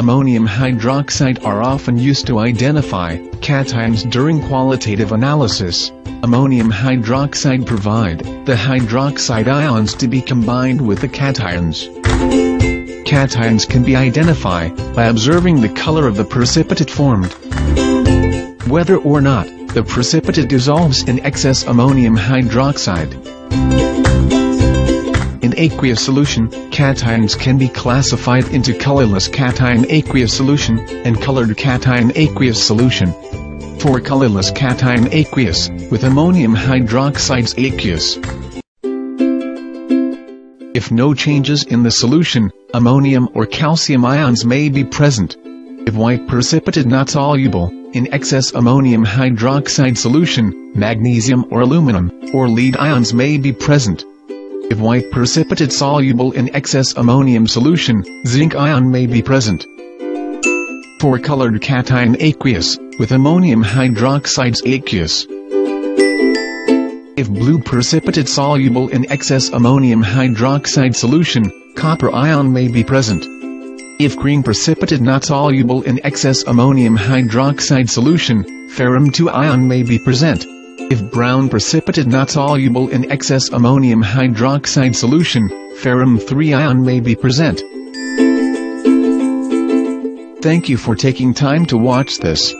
ammonium hydroxide are often used to identify cations during qualitative analysis. Ammonium hydroxide provide the hydroxide ions to be combined with the cations. Cations can be identified by observing the color of the precipitate formed. Whether or not the precipitate dissolves in excess ammonium hydroxide. In aqueous solution, cations can be classified into colorless cation aqueous solution, and colored cation aqueous solution. For colorless cation aqueous, with ammonium hydroxide's aqueous. If no changes in the solution, ammonium or calcium ions may be present. If white precipitate not soluble, in excess ammonium hydroxide solution, magnesium or aluminum, or lead ions may be present. If white precipitate soluble in excess ammonium solution, zinc ion may be present. For colored cation aqueous, with ammonium hydroxide's aqueous. If blue precipitate soluble in excess ammonium hydroxide solution, copper ion may be present. If green precipitate not soluble in excess ammonium hydroxide solution, ferrum 2 ion may be present. If brown precipitate not soluble in excess ammonium hydroxide solution, ferrum 3 ion may be present. Thank you for taking time to watch this.